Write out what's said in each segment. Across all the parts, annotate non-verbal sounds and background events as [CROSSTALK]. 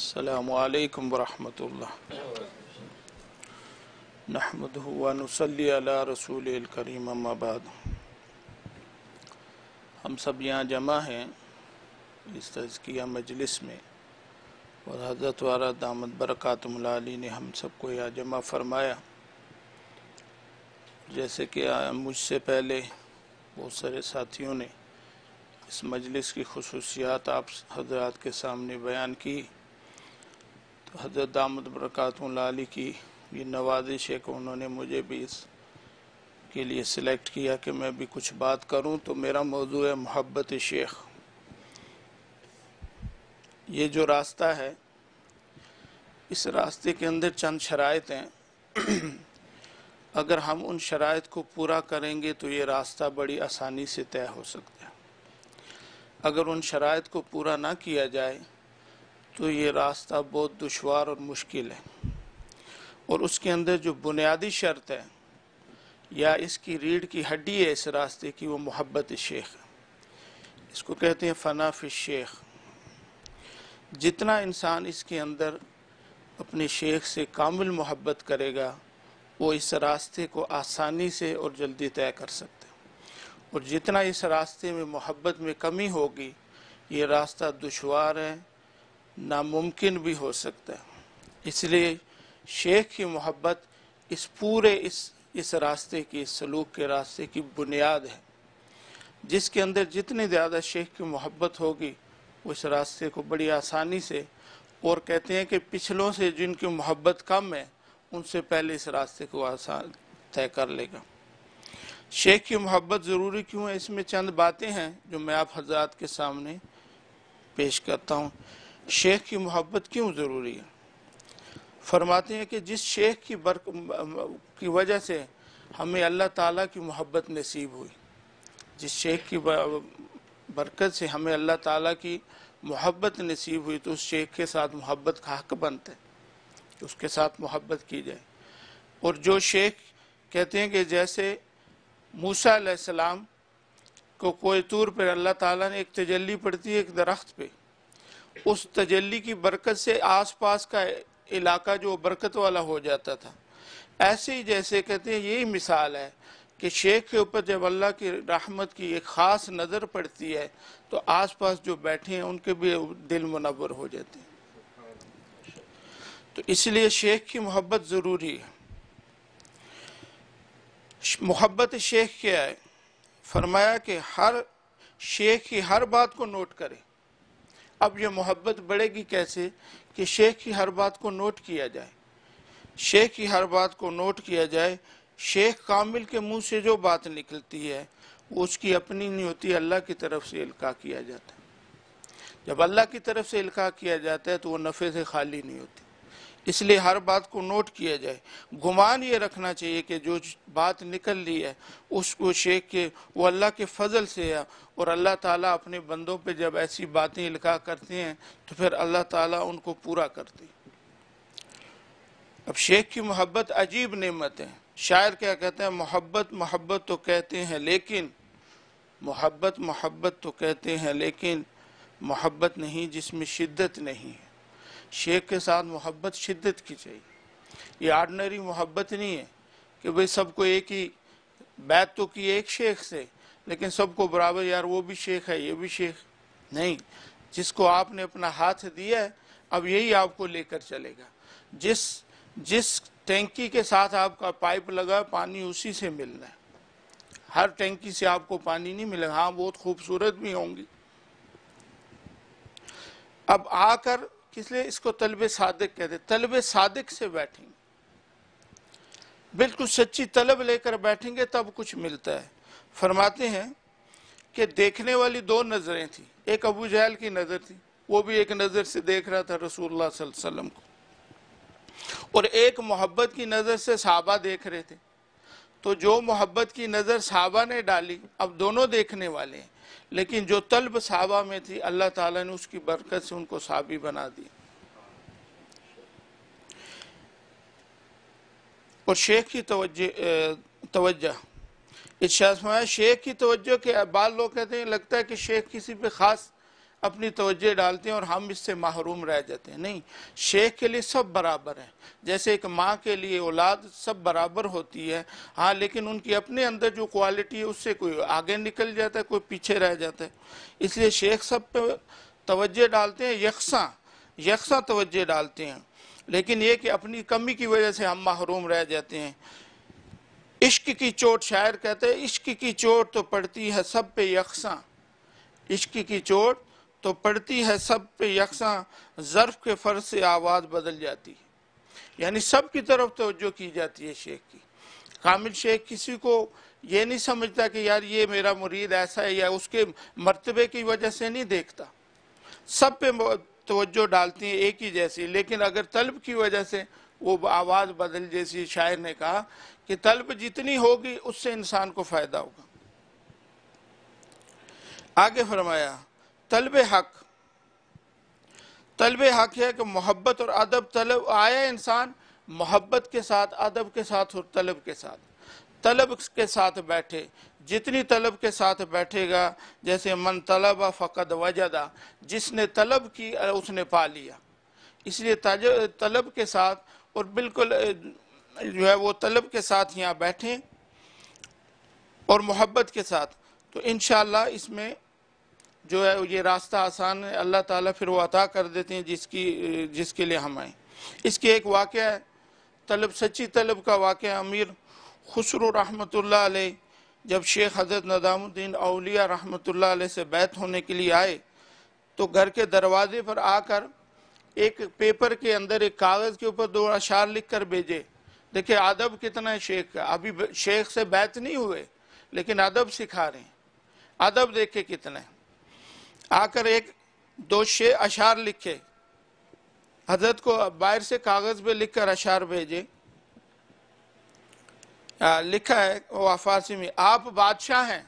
अलैक्म वरहमतुल्लाह नहमदहु व नसल्ली अला रसूल करीम अम्माबाद हम सब यहाँ जमा हैं इस तज़किया मजलिस में और हज़रत वारा दामद बरक़ातमली ने हम सबको यहाँ जमा फरमाया। जैसे कि मुझसे पहले बहुत सारे साथियों ने इस मजलिस की खसूसियात आप हजरात के सामने बयान की। हज़रत दामद बरक़ातमली की ये नवाजिश है कि उन्होंने मुझे भी इस के लिए सिलेक्ट किया कि मैं भी कुछ बात करूँ। तो मेरा मौजू है मोहब्बत शेख। ये जो रास्ता है, इस रास्ते के अंदर चंद शराइत हैं। [CLEARS THROAT] अगर हम उन शराइत को पूरा करेंगे तो ये रास्ता बड़ी आसानी से तय हो सकता है। अगर उन शराइत को पूरा ना किया जाए तो ये रास्ता बहुत दुशवार और मुश्किल है। और उसके अंदर जो बुनियादी शर्त है, या इसकी रीढ़ की हड्डी है इस रास्ते की, वो मोहब्बत शेख। इसको कहते हैं फनाफ शेख। जितना इंसान इसके अंदर अपने शेख से कामिल मोहब्बत करेगा, वो इस रास्ते को आसानी से और जल्दी तय कर सकते हैं। और जितना इस रास्ते में मोहब्बत में कमी होगी, ये रास्ता दुशवार है नामुमकिन भी हो सकता है। इसलिए शेख की मोहब्बत इस पूरे इस इस रास्ते की सलूक के रास्ते की बुनियाद है। जिसके अंदर जितनी ज़्यादा शेख की मोहब्बत होगी, उस रास्ते को बड़ी आसानी से, और कहते हैं कि पिछलों से जिनकी मोहब्बत कम है, उनसे पहले इस रास्ते को आसान तय कर लेगा। शेख की मोहब्बत ज़रूरी क्यों है? इसमें चंद बातें हैं जो मैं आप हजरात के सामने पेश करता हूँ। शेख की मोहब्बत क्यों ज़रूरी है? फरमाते हैं कि जिस शेख की बर की वजह से हमें अल्लाह ताला की मोहब्बत नसीब हुई, जिस शेख की बरकत से हमें अल्लाह ताला की मोहब्बत नसीब हुई तो उस शेख के साथ मोहब्बत का हक बनता है उसके साथ मोहब्बत की जाए। और जो शेख कहते हैं कि जैसे मूसा सलाम को कोई तूर पर अल्लाह ताला ने एक तजल्ली पड़ती है एक दरख्त पे उस तजली की बरकत से आसपास का इलाका जो बरकत वाला हो जाता था। ऐसे ही जैसे कहते हैं, यही मिसाल है कि शेख के ऊपर जब अल्लाह की रहमत की एक ख़ास नज़र पड़ती है तो आसपास जो बैठे हैं, उनके भी दिल मुनवर हो जाते हैं। तो इसलिए शेख की मोहब्बत ज़रूरी है। मोहब्बत शेख क्या है। फरमाया कि हर, शेख की हर बात को नोट करें। अब ये मोहब्बत बढ़ेगी कैसे कि शेख की हर बात को नोट किया जाए? शेख की हर बात को नोट किया जाए। शेख कामिल के मुँह से जो बात निकलती है, उसकी अपनी नहीं होती, अल्लाह की तरफ़ से इल्का किया जाता है। जब अल्लाह की तरफ़ से इल्का किया जाता है तो वो नफ़े से खाली नहीं होती। इसलिए हर बात को नोट किया जाए। गुमान ये रखना चाहिए कि जो बात निकल रही है, उसको शेख के, वो अल्लाह के फजल से है और अल्लाह ताला अपने बंदों पे जब ऐसी बातें लिखा करते हैं तो फिर अल्लाह ताला उनको पूरा करते हैं। अब शेख की मोहब्बत अजीब नेमत है। शायर क्या कहते हैं? मोहब्बत मोहब्बत तो कहते हैं, लेकिन, मोहब्बत मोहब्बत तो कहते हैं, लेकिन मोहब्बत नहीं जिसमें शिद्दत नहीं है। शेख के साथ मोहब्बत शिद्दत की चाहिए। ये आर्डनरी मोहब्बत नहीं है कि भाई सबको एक ही बैत तो की एक शेख से, लेकिन सबको बराबर, यार वो भी शेख है, ये भी शेख। नहीं, जिसको आपने अपना हाथ दिया है, अब यही आपको लेकर चलेगा। जिस जिस टैंकी के साथ आपका पाइप लगा पानी उसी से मिलना है। हर टैंकी से आपको पानी नहीं मिलेगा। हाँ बहुत खूबसूरत भी होंगी। अब आकर इसलिए इसको तलब सादिक कहते तलब सादिक से बैठेंगे। बिल्कुल सच्ची तलब लेकर बैठेंगे, तब कुछ मिलता है। फरमाते हैं कि देखने वाली दो नज़रें थी। एक अबू जहल की नज़र थी, वो भी एक नज़र से देख रहा था रसूलुल्लाह वसल्लम को। और एक मोहब्बत की नज़र से साहबा देख रहे थे। तो जो मोहब्बत की नज़र साहबा ने डाली, अब दोनों देखने वाले हैं। लेकिन जो तलब साहबा में थी, अल्लाह ताला ने उसकी बरकत से उनको साबी बना दी। और शेख की तवज्जो शाह शेख की तवज्जो के बाद लोग कहते हैं, लगता है कि शेख किसी पे ख़ास अपनी तवज्जो डालते हैं और हम इससे महरूम रह जाते हैं। नहीं, शेख के लिए सब बराबर है। जैसे एक माँ के लिए औलाद सब बराबर होती है। हाँ लेकिन उनकी अपने अंदर जो क्वालिटी है, उससे कोई आगे निकल जाता है, कोई पीछे रह जाता है। इसलिए शेख सब पे तवज्जो डालते हैं, यकसा यकसा तवज्जो डालते हैं। लेकिन ये कि अपनी कमी की वजह से हम महरूम रह जाते हैं। इश्क की चोट शायर कहते हैं, इश्क की चोट तो पड़ती है सब पे यकसा। इश्क की चोट तो पड़ती है सब पे यकसा, ज़र्फ के फ़र्ज़ से आवाज़ बदल जाती है। यानी सब की तरफ़ तवज्जो की जाती है शेख की। कामिल शेख किसी को ये नहीं समझता कि यार ये मेरा मुरीद ऐसा है या उसके मर्तबे की वजह से नहीं देखता। सब पे तवज्जो डालती हैं एक ही जैसी, लेकिन अगर तलब की वजह से वो आवाज़ बदल जैसी शायर ने कहा कि तलब जितनी होगी उससे इंसान को फ़ायदा होगा। आगे फरमाया तलब हक। तलब हक है कि मोहब्बत और अदब, तलब, आया इंसान मोहब्बत के साथ, अदब के साथ और तलब के साथ। तलब के साथ बैठे, जितनी तलब के साथ बैठेगा, जैसे मन तलब फ़कद वजदा, जिसने तलब की, उसने पा लिया। इसलिए तलब के साथ और बिल्कुल, जो है वो तलब के साथ यहाँ बैठें और मोहब्बत के साथ। तो इन इसमें जो है, ये रास्ता आसान है, अल्लाह ताला फिर वो अता कर देते हैं जिसकी, जिसके लिए हम आए। इसके एक वाक़ है, तलब, सच्ची तलब का वाक़ अमीर खुसरो रहमत जब शेख हज़रत नदामुद्दीन अलिया रहमत से बैत होने के लिए आए तो घर के दरवाजे पर आकर एक पेपर के अंदर, एक कागज़ के ऊपर दो अशार लिख कर भेजे। देखिए अदब कितना है शेख का। अभी शेख से बैत नहीं हुए, लेकिन अदब सिखा रहे हैं। अदब देखे कितने आकर एक दो शे अशार लिखे। हज़रत को बाहर से कागज़ पे लिखकर अशार भेजे। आ, लिखा है वो फारसी में आप बादशाह हैं।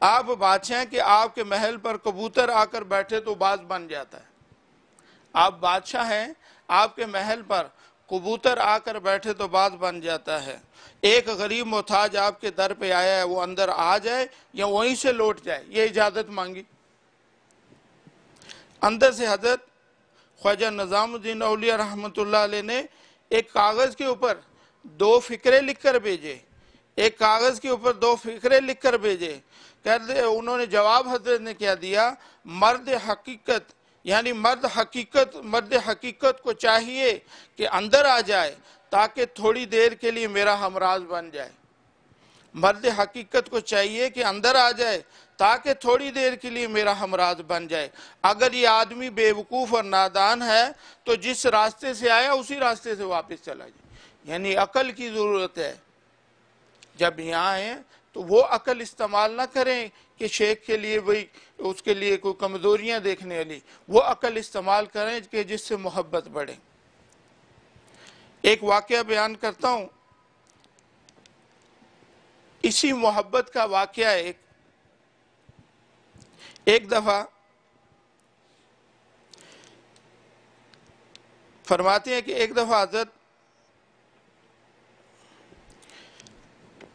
आप बादशाह हैं कि आपके महल पर कबूतर आकर बैठे तो बाज बन जाता है। आप बादशाह हैं आपके महल पर कबूतर आकर बैठे तो बात बन जाता है। एक गरीब मोहताज आपके दर पे आया है वो अंदर आ जाए या वहीं से लौट जाए ये इजाज़त मांगी। अंदर से हज़रत ख्वाजा निज़ामुद्दीन अलिया रहमत ने एक कागज़ के ऊपर दो फिक्रे लिख कर भेजे। एक कागज़ के ऊपर दो फिक्रे लिख कर भेजे। कहते उन्होंने जवाब हज़रत ने क्या दिया? मर्द हकीकत, यानी मर्द हकीकत मर्द हकीकत को चाहिए कि अंदर आ जाए, ताकि थोड़ी देर के लिए मेरा हमराज बन जाए। मर्द हकीकत को चाहिए कि अंदर आ जाए ताकि थोड़ी देर के लिए मेरा हमराज बन जाए। अगर ये आदमी बेवकूफ़ और नादान है तो जिस रास्ते से आया, उसी रास्ते से वापस चला जाए। यानी अकल की ज़रूरत है। जब यहाँ आए तो वो अकल इस्तेमाल ना करें कि शेख के लिए वही उसके लिए कोई कमज़ोरियाँ देखने वाली। वो अकल इस्तेमाल करें कि जिससे मोहब्बत बढ़े। एक वाक़ बयान करता हूँ। इसी मोहब्बत का वाक़ एक एक दफ़ा फरमाते हैं कि एक दफ़ा हज़रत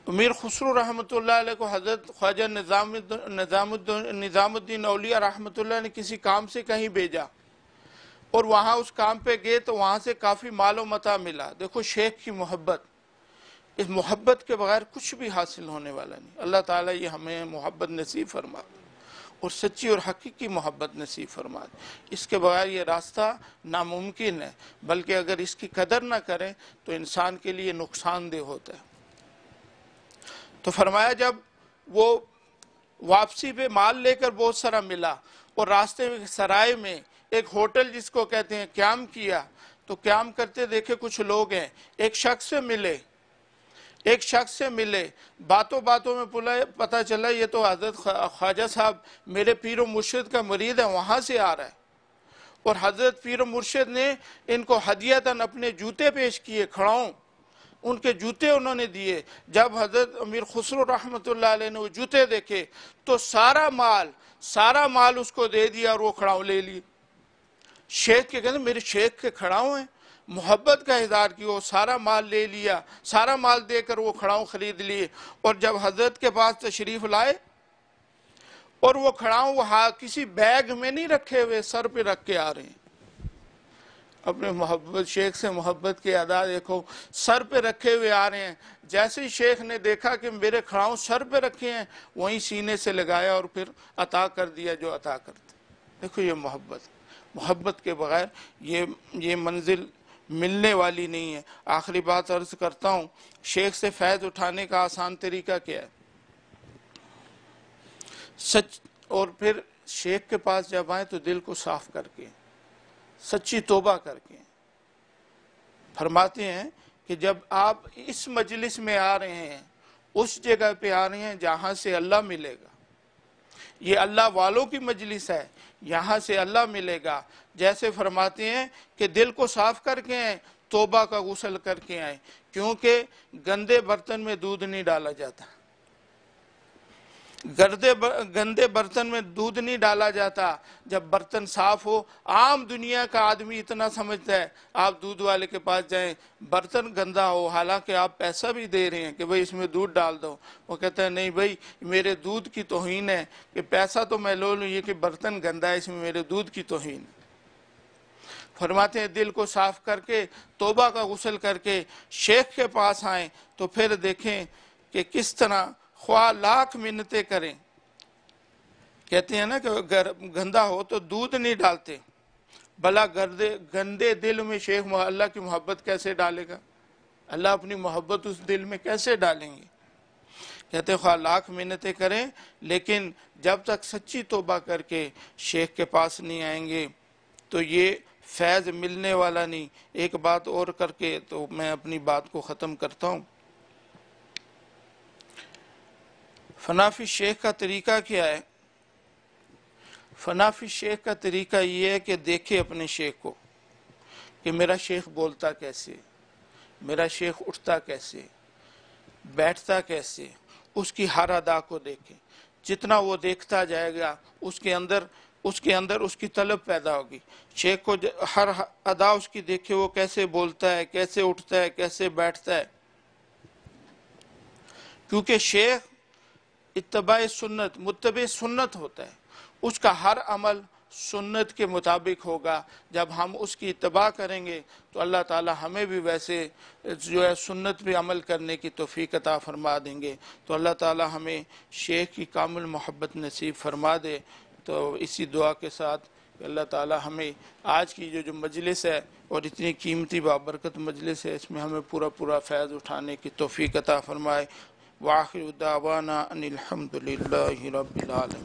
मीर खुसरो रहमत को हज़रत ख्वाजा निज़ाम निज़ामुद्दीन अलिया रहमत ने किसी काम से कहीं भेजा और वहाँ उस काम पे गए तो वहाँ से काफ़ी मालो मता मिला। देखो, शेख की मोहब्बत, इस मोहब्बत के बगैर कुछ भी हासिल होने वाला नहीं। अल्लाह ताला ये हमें मोहब्बत नसीब फरमा। और सच्ची और हकीकी मोहब्बत नसीब फरमा दे इसके बगैर ये रास्ता नामुमकिन है, बल्कि अगर इसकी कदर ना करें तो इंसान के लिए नुकसानदेह होता है। तो फरमाया जब वो वापसी पे माल लेकर बहुत सारा मिला और रास्ते में, सराय में एक होटल जिसको कहते हैं, क्याम किया तो क्याम करते देखे कुछ लोग हैं। एक शख्स से मिले एक शख्स से मिले। बातों बातों में पुला, पता चला, ये तो हज़रत ख्वाजा साहब मेरे पीर मुर्शद का मरीद है, वहाँ से आ रहा है। और हज़रत पीर मुर्शद ने इनको हदियतन अपने जूते पेश किए, खड़ाऊँ। उनके जूते उन्होंने दिए। जब हज़रत अमीर खुसरो रहमत ने वो जूते देखे तो सारा माल सारा माल उसको दे दिया और वो खड़ाऊँ ले लिए शेख के कहते मेरे शेख के खड़ाऊ हैं। मोहब्बत का इजहार किया सारा माल ले लिया, सारा माल देकर वो खड़ाऊ खरीद लिए। और जब हज़रत के पास तशरीफ़ लाए और वो खड़ा वो हा किसी बैग में नहीं रखे हुए, सर पे रख के आ रहे हैं। अपने मोहब्बत, शेख से मोहब्बत की अदा देखो, सर पे रखे हुए आ रहे हैं। जैसे ही शेख ने देखा कि मेरे खड़ाऊ सर पे रखे हैं, वहीं सीने से लगाया और फिर अता कर दिया जो अता करते। देखो ये मोहब्बत मोहब्बत के बगैर ये ये मंजिल मिलने वाली नहीं है। आखिरी बात अर्ज़ करता हूँ, शेख से फैज़ उठाने का आसान तरीका क्या है? सच, और फिर शेख के पास जब आए तो दिल को साफ़ करके, सच्ची तोबा करके। फरमाते हैं कि जब आप इस मजलिस में आ रहे हैं, उस जगह पे आ रहे हैं जहाँ से अल्लाह मिलेगा। ये अल्लाह वालों की मजलिस है, यहाँ से अल्लाह मिलेगा। जैसे फरमाते हैं कि दिल को साफ़ करके आए, तोबा का गुसल करके आए, क्योंकि गंदे बर्तन में दूध नहीं डाला जाता। गर्दे गंदे बर्तन में दूध नहीं डाला जाता। जब बर्तन साफ़ हो, आम दुनिया का आदमी इतना समझता है, आप दूध वाले के पास जाएँ, बर्तन गंदा हो, हालाँकि आप पैसा भी दे रहे हैं कि भाई इसमें दूध डाल दो। वो कहता है, नहीं भाई, मेरे दूध की तोहन है कि पैसा तो मैं लो लूँ, ये कि बर्तन गंदा है, इसमें मेरे दूध की तोहन फरमाते हैं, दिल को साफ़ करके, तोबा का गुसल करके, शेख के पास आए तो फिर देखें कि किस तरह ख्वा लाख मिन्नतें करें। कहते हैं ना कि गर, गंदा हो तो दूध नहीं डालते। भला गर्दे गंदे दिल में शेख अल्लाह की मोहब्बत कैसे डालेगा? अल्लाह अपनी मोहब्बत उस दिल में कैसे डालेंगे? कहते ख्वा लाख मिन्नतें करें लेकिन जब तक सच्ची तोबा करके शेख के पास नहीं आएँगे तो ये फैज़ मिलने वाला नहीं। एक बात और करके तो मैं अपनी बात को ख़त्म करता हूँ। फनाफी शेख का तरीका क्या है? फनाफी शेख का तरीका ये है कि देखे अपने शेख को कि मेरा शेख बोलता कैसे? मेरा शेख उठता कैसे? बैठता कैसे? उसकी हर अदा को देखे। जितना वो देखता जाएगा, उसके अंदर उसके अंदर उसकी तलब पैदा होगी। शेख को हर अदा उसकी देखे, वो कैसे बोलता है, कैसे उठता है, कैसे बैठता है? क्योंकि शेख इतबा सुन्नत मुतब सुन्नत होता है। उसका हर अमल सुन्नत के मुताबिक होगा। जब हम उसकी इतबा करेंगे तो अल्लाह ताला हमें भी वैसे, जो है, सुन्नत पे अमल करने की तोफ़ी अता फरमा देंगे। तो अल्लाह ताला हमें शेख की कामुल मोहब्बत नसीब फरमा दे। तो इसी दुआ के साथ अल्लाह ताला हमें आज की जो जो मजलिस है, और इतनी कीमती बाबरकत मजलिस है, इसमें हमें पूरा पूरा फैज़ उठाने की तोफ़ी अता फ़रमाए। वाखिर दावाना अनिलहमदिल्ला रबालम